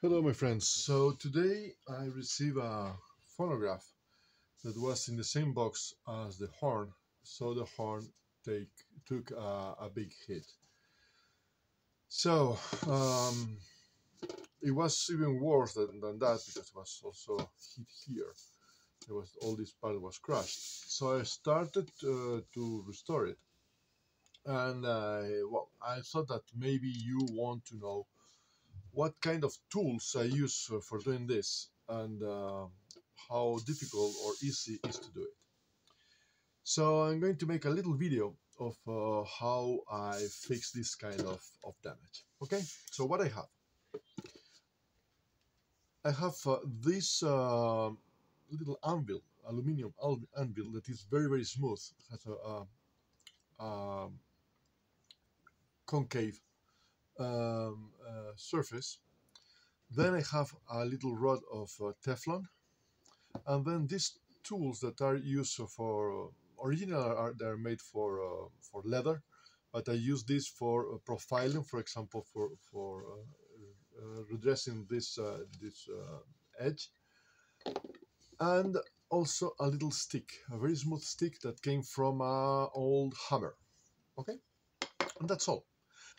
Hello, my friends. So today I receive a phonograph that was in the same box as the horn. So the horn take took a, a big hit. So um, it was even worse than, than that because it was also hit here. There was all this part was crushed. So I started uh, to restore it, and uh, well, I thought that maybe you want to know what kind of tools I use for doing this and uh, how difficult or easy is to do it. So I'm going to make a little video of uh, how I fix this kind of, of damage. Okay, so what I have. I have uh, this uh, little anvil, aluminium anvil that is very, very smooth. It has a, a, a concave um, uh, surface. Then I have a little rod of uh, Teflon, and then these tools that are used for uh, original are they're made for uh, for leather, but I use this for uh, profiling, for example, for for redressing this this edge, and also a little stick, a very smooth stick that came from an old hammer. Okay, and that's all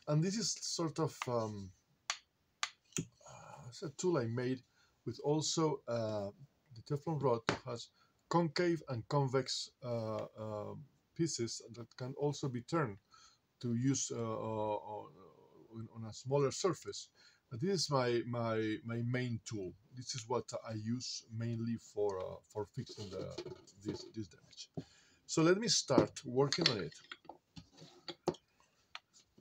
and this is sort of um, uh, a tool I made with also uh, the Teflon rod has concave and convex uh, um, pieces that can also be turned to use uh, uh, on a smaller surface. But this is my, my, my main tool. This is what I use mainly for, for fixing the, this, this damage. So let me start working on it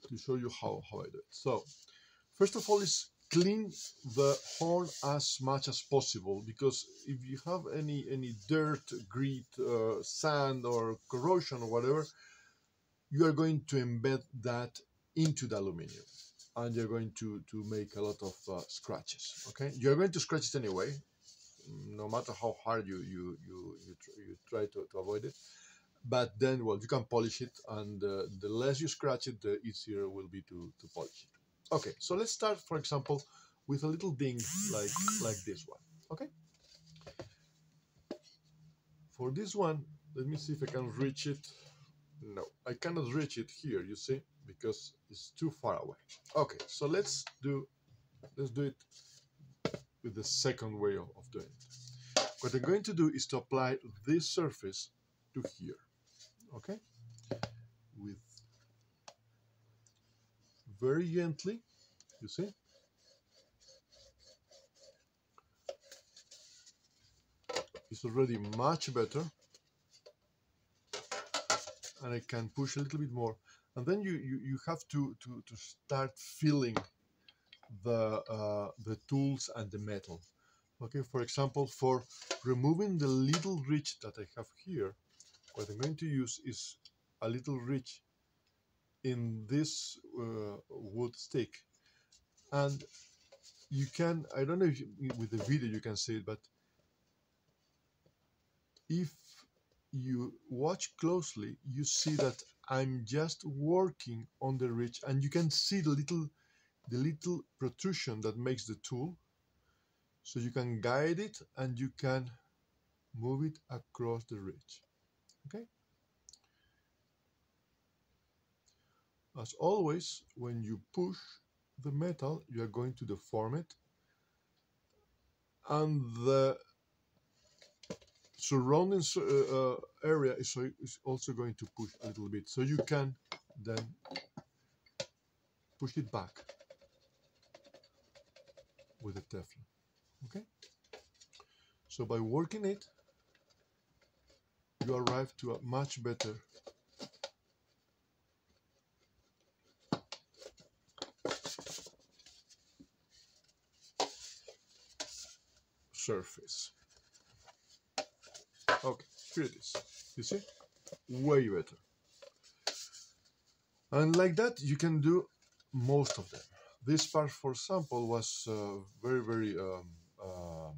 to show you how, how I do it. So, first of all is clean the horn as much as possible because if you have any any dirt, grit, uh, sand or corrosion or whatever, you are going to embed that into the aluminum and you're going to, to make a lot of uh, scratches, okay? You're going to scratch it anyway, no matter how hard you, you, you, you, tr you try to, to avoid it but then well you can polish it and uh, the less you scratch it the easier it will be to, to polish it. Okay so let's start for example with a little ding like like this one okay? For this one let me see if I can reach it. No I cannot reach it here you see because it's too far away. Okay so let's do let's do it with the second way of, of doing it. What I'm going to do is to apply this surface to here okay. With very gently you see. It's already much better. And I can push a little bit more. And then you you, you have to, to to start feeling the uh, the tools and the metal. Okay for example for removing the little ridge that I have here what I'm going to use is a little ridge in this uh, wood stick. And you can I don't know if you, with the video you can see it but if you watch closely you see that I'm just working on the ridge and you can see the little the little protrusion that makes the tool. So you can guide it and you can move it across the ridge okay. As always when you push the metal you are going to deform it. And the surrounding uh, uh, area is, is also going to push a little bit. So you can then push it back with the Teflon. Okay? So by working it you arrive to a much better surface. Okay, here it is. You see? Way better. And like that, you can do most of them. This part, for example, was uh, very, very um, uh,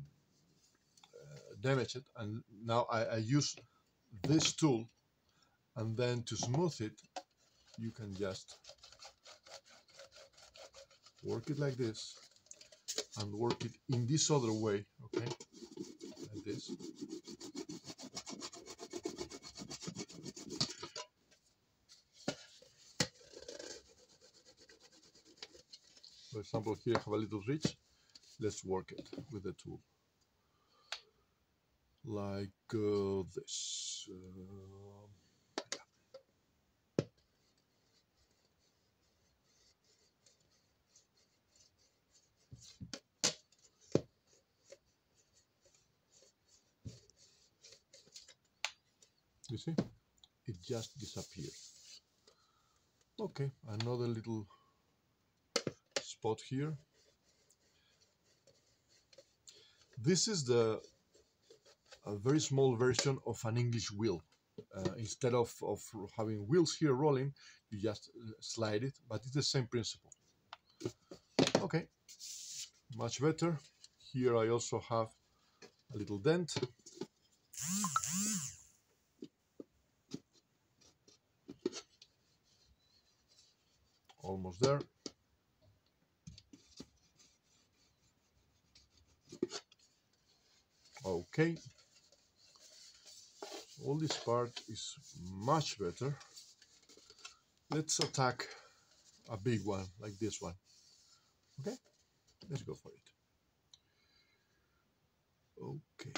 damaged, and now I, I use this tool and then to smooth it you can just work it like this and work it in this other way, okay, like this. For example, here I have a little ridge. Let's work it with the tool. Like uh, this. Uh, You see? It just disappears. Okay, another little spot here. This is the a very small version of an English wheel. Uh, instead of, of having wheels here rolling, you just uh, slide it, but it's the same principle. Okay, much better. Here I also have a little dent. Almost there. Okay. All this part is much better. Let's attack a big one like this one. Okay, let's go for it. Okay.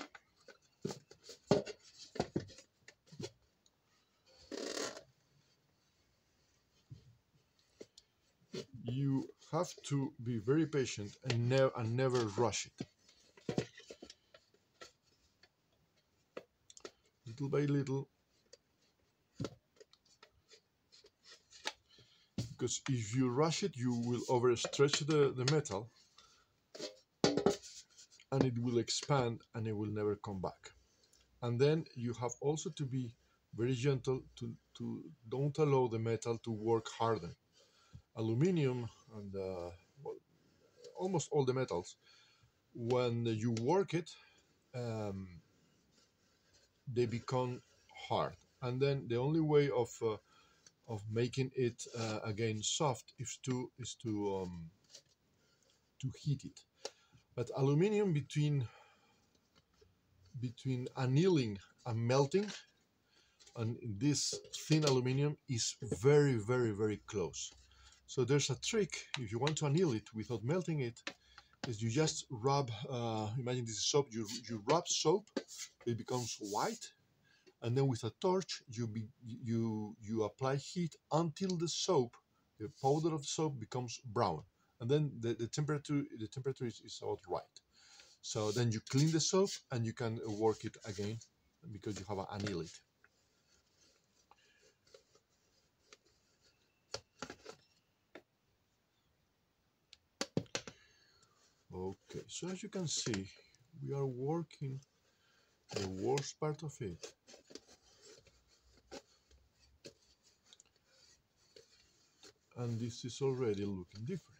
You have to be very patient and, ne and never rush it. Little by little. Because if you rush it, you will overstretch the, the metal and it will expand and it will never come back. And then you have also to be very gentle to, to don't allow the metal to work harder. Aluminium and uh, well, almost all the metals, when you work it, um, they become hard. And then the only way of uh, of making it uh, again soft is to is to um, to heat it. But aluminium between between annealing and melting and this thin aluminium is very very very close. So there's a trick if you want to anneal it without melting it is you just rub uh, imagine this is soap you, you rub soap it becomes white and then with a torch you be, you you apply heat until the soap the powder of soap becomes brown and then the, the temperature the temperature is, is about right. So then you clean the soap and you can work it again because you have an anneal okay so as you can see we are working the worst part of it and this is already looking different.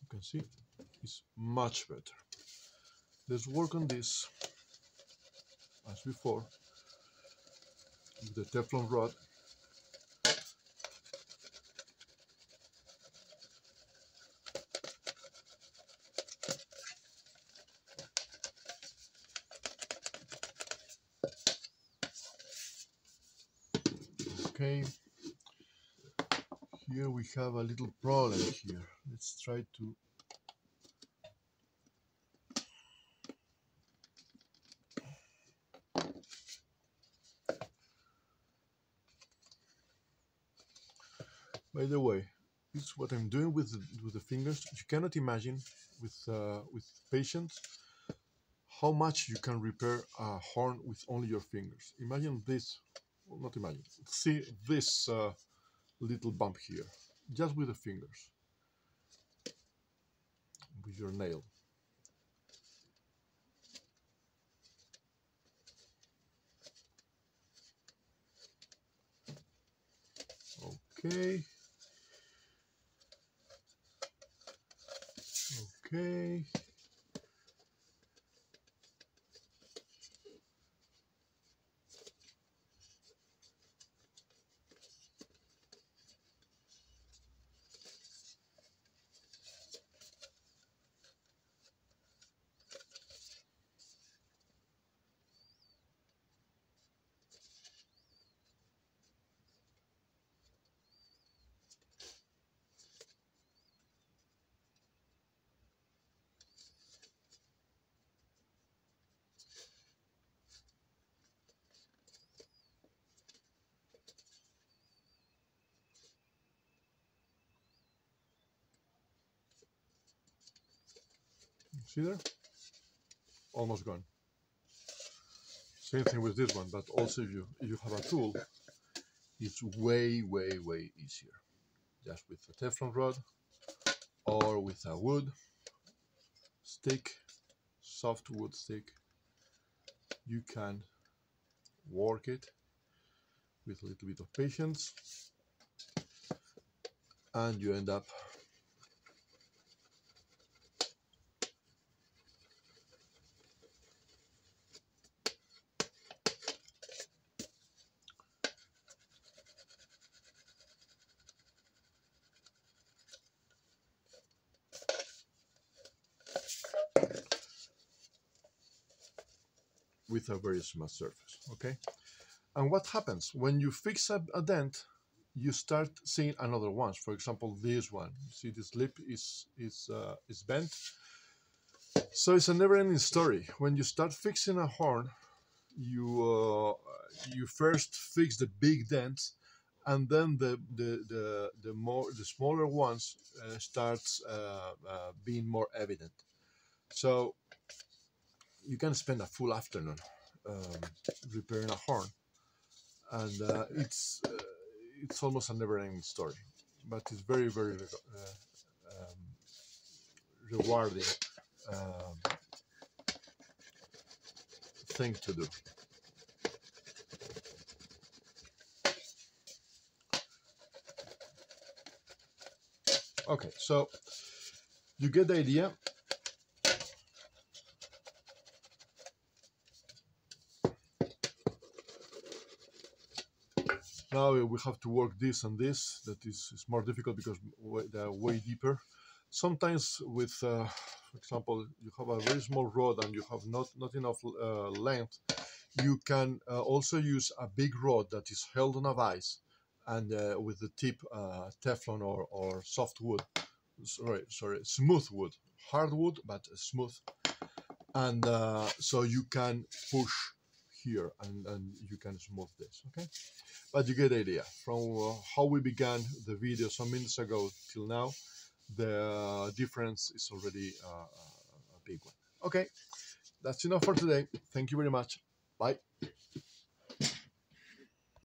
You can see it's much better. Let's work on this. As before with the Teflon rod. Okay. Here we have a little problem here. Let's try to by the way this is what I'm doing with the, with the fingers. You cannot imagine with uh, with patience how much you can repair a horn with only your fingers. Imagine this well, not imagine see this uh, little bump here just with the fingers. With your nail. Okay okay See there? Almost gone. Same thing with this one, but also if you if you have a tool, it's way, way, way easier. Just with a Teflon rod or with a wood stick, soft wood stick, you can work it with a little bit of patience and you end up with a very smooth surface okay? And what happens? When you fix a, a dent you start seeing another ones. For example this one. You see this lip is is uh, is bent. So it's a never-ending story. When you start fixing a horn you uh, you first fix the big dents and then the the the, the more the smaller ones uh, starts uh, uh, being more evident. So you can spend a full afternoon um, repairing a horn, and uh, it's uh, it's almost a never-ending story, but it's very very uh, um, rewarding um, thing to do. Okay, so you get the idea. Now we have to work this and this. That is, is more difficult because they're way deeper. Sometimes with, uh, for example, you have a very small rod and you have not, not enough uh, length, you can uh, also use a big rod that is held on a vise and uh, with the tip uh, Teflon or, or soft wood, sorry, sorry, smooth wood, hard wood, but smooth. And uh, so you can push here and, and you can smooth this, okay? But you get the idea. From uh, how we began the video some minutes ago till now, the difference is already uh, a big one. Okay, that's enough for today. Thank you very much. Bye.